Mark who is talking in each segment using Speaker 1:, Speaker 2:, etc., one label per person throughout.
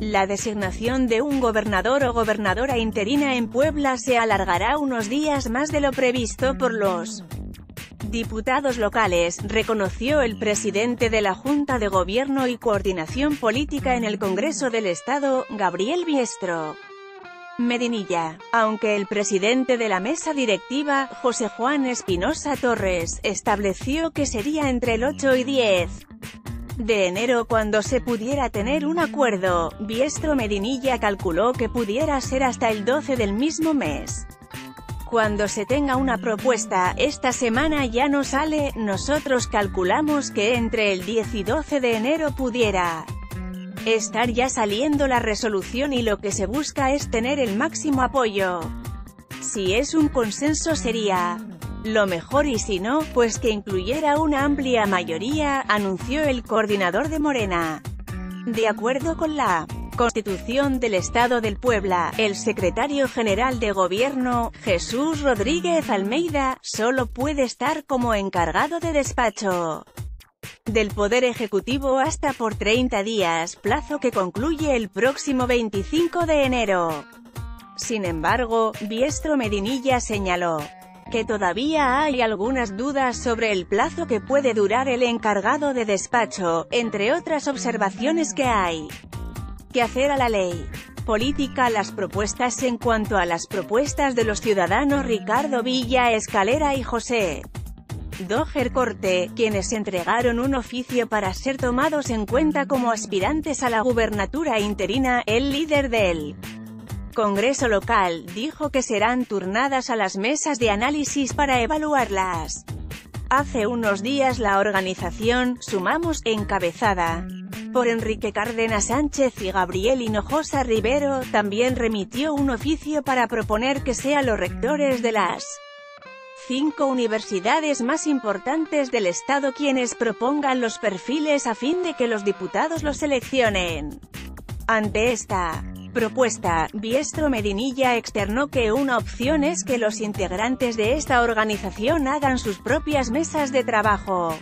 Speaker 1: La designación de un gobernador o gobernadora interina en Puebla se alargará unos días más de lo previsto por los diputados locales, reconoció el presidente de la Junta de Gobierno y Coordinación Política en el Congreso del Estado, Gabriel Biestro. Medinilla. Aunque el presidente de la mesa directiva, José Juan Espinosa Torres, estableció que sería entre el 8 y 10 de enero cuando se pudiera tener un acuerdo, Biestro Medinilla calculó que pudiera ser hasta el 12 del mismo mes. Cuando se tenga una propuesta, esta semana ya no sale, nosotros calculamos que entre el 10 y 12 de enero pudiera estar ya saliendo la resolución y lo que se busca es tener el máximo apoyo. Si es un consenso sería lo mejor y si no, pues que incluyera una amplia mayoría, anunció el coordinador de Morena. De acuerdo con la Constitución del Estado del Puebla, el secretario general de Gobierno, Jesús Rodríguez Almeida, solo puede estar como encargado de despacho del Poder Ejecutivo hasta por 30 días, plazo que concluye el próximo 25 de enero. Sin embargo, Biestro Medinilla señaló que todavía hay algunas dudas sobre el plazo que puede durar el encargado de despacho, entre otras observaciones que hay. Que hacer a la ley política las propuestas en cuanto a las propuestas de los ciudadanos Ricardo Villa Escalera y José Doger Corte, quienes entregaron un oficio para ser tomados en cuenta como aspirantes a la gubernatura interina, el líder del Congreso local, dijo que serán turnadas a las mesas de análisis para evaluarlas. Hace unos días la organización, Sumamos, encabezada por Enrique Cárdenas Sánchez y Gabriel Hinojosa Rivero, también remitió un oficio para proponer que sean los rectores de las cinco universidades más importantes del Estado quienes propongan los perfiles a fin de que los diputados los seleccionen. Ante esta propuesta, Biestro Medinilla externó que una opción es que los integrantes de esta organización hagan sus propias mesas de trabajo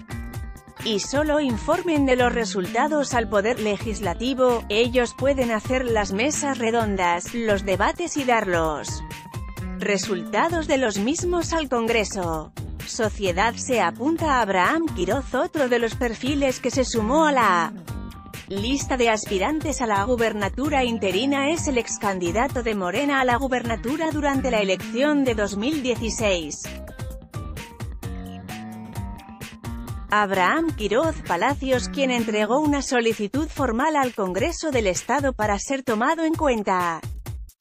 Speaker 1: y solo informen de los resultados al Poder Legislativo, ellos pueden hacer las mesas redondas, los debates y dar los resultados de los mismos al Congreso. Sociedad se apunta a Abraham Quiroz otro de los perfiles que se sumó a la lista de aspirantes a la gubernatura interina es el ex candidato de Morena a la gubernatura durante la elección de 2016. Abraham Quiroz Palacios quien entregó una solicitud formal al Congreso del Estado para ser tomado en cuenta.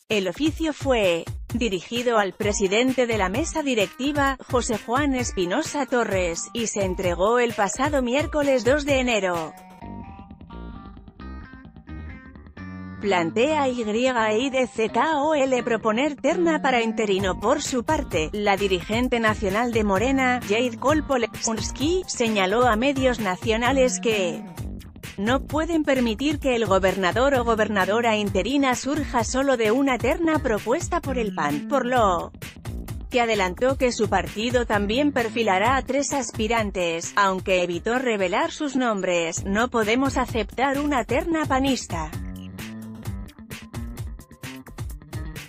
Speaker 1: El oficio fue dirigido al presidente de la mesa directiva, José Juan Espinosa Torres, y se entregó el pasado miércoles 2 de enero. Plantea YIDCKOL proponer terna para interino por su parte, la dirigente nacional de Morena, Jade Kolpolensky, señaló a medios nacionales que no pueden permitir que el gobernador o gobernadora interina surja solo de una terna propuesta por el PAN, por lo que adelantó que su partido también perfilará a tres aspirantes, aunque evitó revelar sus nombres, no podemos aceptar una terna panista.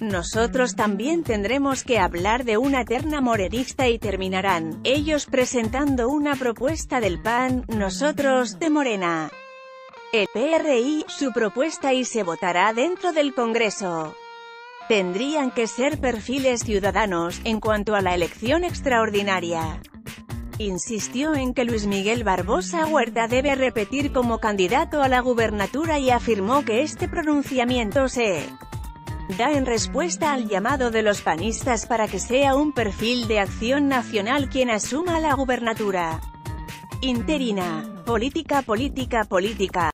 Speaker 1: Nosotros también tendremos que hablar de una terna morenista y terminarán, ellos presentando una propuesta del PAN, nosotros, de Morena. El PRI, su propuesta y se votará dentro del Congreso. Tendrían que ser perfiles ciudadanos, en cuanto a la elección extraordinaria. Insistió en que Luis Miguel Barbosa Huerta debe repetir como candidato a la gubernatura y afirmó que este pronunciamiento se da en respuesta al llamado de los panistas para que sea un perfil de acción nacional quien asuma la gubernatura interina. Política, política, política.